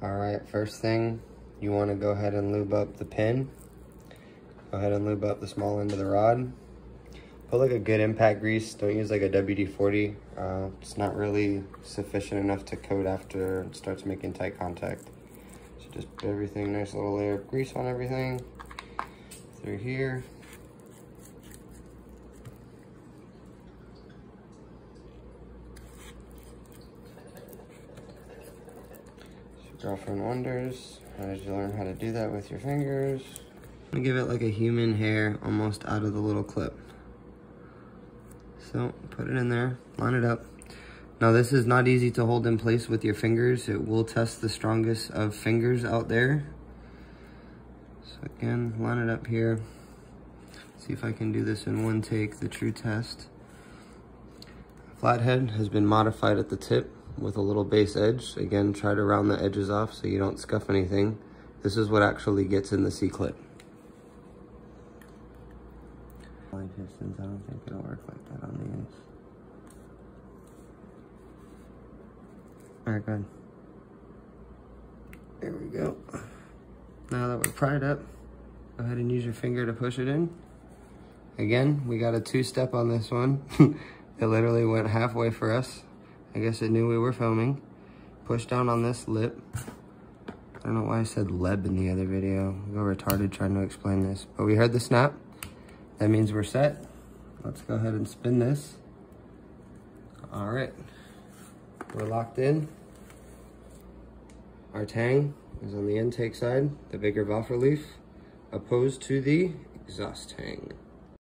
All right, first thing, you wanna go ahead and lube up the pin. Go ahead and lube up the small end of the rod. Put like a good impact grease. Don't use like a WD-40. Uh, it's not really sufficient enough to coat after it starts making tight contact. So just put everything, nice little layer of grease on everything. Through here. Girlfriend wonders, how did you learn how to do that with your fingers? I'm gonna give it like a human hair almost out of the little clip. So put it in there, line it up. Now this is not easy to hold in place with your fingers. It will test the strongest of fingers out there. So again, line it up here. See if I can do this in one take, the true test. Flathead has been modified at the tip with a little base edge. Again, try to round the edges off so you don't scuff anything. This is what actually gets in the C-clip. Pistons, I don't think it'll work like that on these. Alright, good. There we go. Now that we're pried up, go ahead and use your finger to push it in. Again, we got a two-step on this one. it literally went halfway for us. I guess it knew we were filming. Push down on this lip. I don't know why I said leb in the other video. Go retarded trying to explain this. But we heard the snap. That means we're set. Let's go ahead and spin this. All right. We're locked in. Our tang is on the intake side, the bigger valve relief, opposed to the exhaust tang.